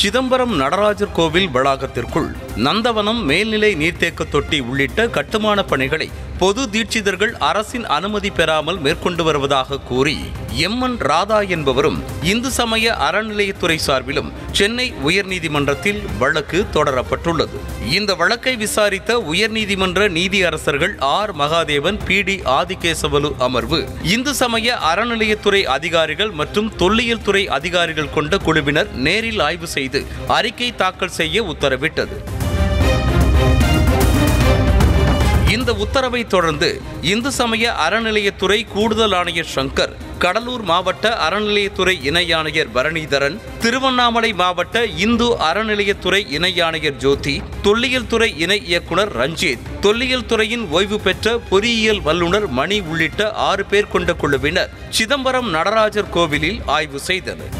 சிதம்பரம் நடராஜர் கோவில் வளாகத்திற்குள். நந்தவனம் மேல்நிலை நீர்த்தேக்க தொட்டி உள்ளிட்ட கட்டுமான பணிகளை பொது தீட்சிதர்கள் அரசின் அனுமதி பெறாமல் மேற்கொண்டு வருவதாக கூறி எம்என் ராதா என்பவரும் இந்து சமய அறநிலையத்துறை சார்பிலும் சென்னை உயர்நீதிமன்றத்தில் வழக்கு தொடரப்பட்டுள்ளது. இந்த வழக்கை விசாரித்த உயர்நீதிமன்ற நீதியரசர்கள் R Mahadevan P D Adikesavalu அமர்வு இந்து சமய அறநிலையத்துறை அதிகாரிகள் மற்றும் தொல்லியல் துறை அதிகாரிகள் கொண்ட குழுவினர் நேரில் ஆய்வு செய்து அறிக்கை தாக்கல் செய்ய உத்தரவிட்டது. இந்த உத்தரவை தொடர்ந்து இந்து சமய அறநிலையத்துறை கூடுதல் ஆணையர் சங்கர் கடலூர் மாவட்ட அறநிலையத்துறை இணை ஆணையர் பரணிதரன் திருவண்ணாமலை மாவட்ட இந்து அறநிலையத்துறை இணை ஆணையர் ஜோதி தொல்லியல் துறை இணை இயக்குனர் ரஞ்சித் தொல்லியல் துறையின் ஓய்வு பெற்ற பொறியியல் வல்லுநர் மணி உள்ளிட்ட ஆறு பேர் கொண்ட குழுவினர் சிதம்பரம் நடராஜர் கோவிலில் ஆய்வு செய்தனர்.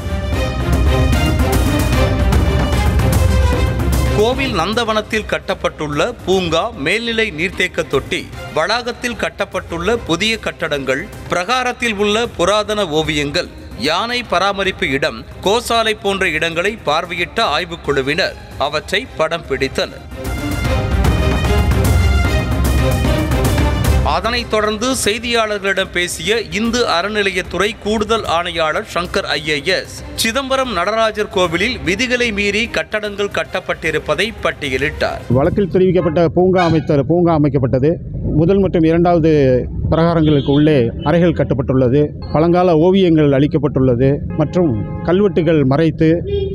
கோவில் நந்தவனத்தில் கட்டப்பட்டுள்ள பூங்கா மேல்நிலை நீர்த்தேக்க தொட்டி வளாகத்தில் கட்டப்பட்டுள்ள புதிய கட்டடங்கள் பிரகாரத்தில் உள்ள புராதன ஓவியங்கள் யானை பராமரிப்பு இடம் கோசாலை போன்ற இடங்களை பார்வையிட்ட ஆய்வுக் குழுவினர் அவற்றை படம் பிடித்தனர். அதனைத் தொடர்ந்து செய்தியாளர்களிடம் பேசிய இந்து அறநிலையத்துறை கூடுதல் ஆணையாளர் சங்கர் ஐஏஎஸ் சிதம்பரம் நடராஜர் கோவிலில் விதிகளை மீறி கட்டடங்கள் கட்டப்பட்டிருப்பதை பட்டியலிட்டார். வழக்கில் தெரிவிக்கப்பட்ட பூங்கா அமைத்த பூங்கா அமைக்கப்பட்டது. முதல் மற்றும் இரண்டாவது பிரகாரங்களுக்கு உள்ளே அறைகள் கட்டப்பட்டுள்ளது. பழங்கால ஓவியங்கள் அளிக்கப்பட்டுள்ளது. மற்றும் கல்வெட்டுகள் மறைத்து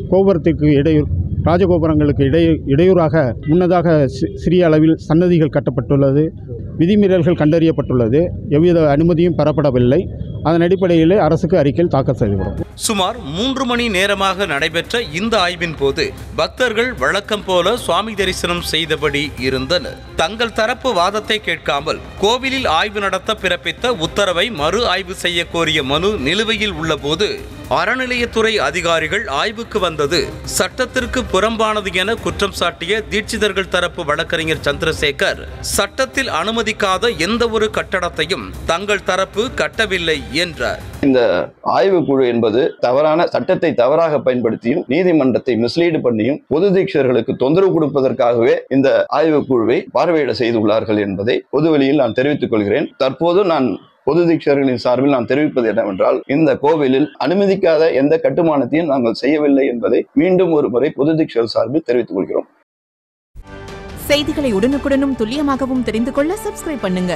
கோபுரத்திற்கு இடையூறு ராஜகோபுரங்களுக்கு இடை இடையூறாக முன்னதாக சிறிய அளவில் சன்னதிகள் கட்டப்பட்டுள்ளது. விதிமீறல்கள் கண்டறியப்பட்டுள்ளது. எவ்வித அனுமதியும் பெறப்படவில்லை. அதன் அடிப்படையில் அரசுக்கு அறிக்கையில் தாக்கல் செய்யப்படும். சுமார் மூன்று மணி நேரமாக நடைபெற்ற இந்த ஆய்வின் போது பக்தர்கள் வழக்கம் போல சுவாமி தரிசனம் செய்தபடி இருந்தனர். தங்கள் தரப்பு வாதத்தை கேட்காமல் கோவிலில் ஆய்வு நடத்த பிறப்பித்த உத்தரவை மறு ஆய்வு செய்ய கோரிய மனு நிலுவையில் உள்ளபோது அறநிலையத்துறை அதிகாரிகள் ஆய்வுக்கு வந்தது. சட்டத்திற்கு புறம்பானது என குற்றம் சாட்டிய தீட்சிதர்கள் தரப்பு வழக்கறிஞர் சந்திரசேகர் சட்டத்தில் அனுமதிக்காத எந்த ஒரு கட்டடத்தையும் தங்கள் தரப்பு கட்டவில்லை என்றார். இந்த ஆய்வுக்குழு என்பது தவறான சட்டத்தை தவறாக பயன்படுத்தியும் நீதிமன்றத்தை மிஸ்லீடு பண்ணியும் பொது தீட்சர்களுக்கு தொந்தரவு கொடுப்பதற்காகவே இந்த ஆய்வுக்குழுவை பார்வையிட செய்துள்ளார்கள் என்பதை பொதுவெளியில் நான் தெரிவித்துக் கொள்கிறேன். தற்போது நான் பொது தீட்சர்களின் சார்பில் நான் தெரிவிப்பது என்னவென்றால் இந்த கோவிலில் அனுமதிக்காத எந்த கட்டுமானத்தையும் நாங்கள் செய்யவில்லை என்பதை மீண்டும் ஒரு முறை பொது தீட்சர் சார்பில் தெரிவித்துக் கொள்கிறோம். செய்திகளை உடனுக்குடனும் துல்லியமாகவும் தெரிந்து கொள்ள சப்ஸ்கிரைப் பண்ணுங்க.